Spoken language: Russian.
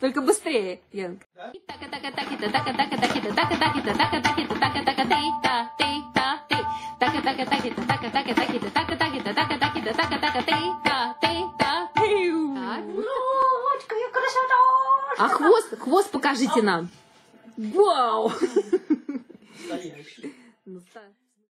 Только быстрее, Янг. А хвост, хвост покажите нам. Вау! 怎么办？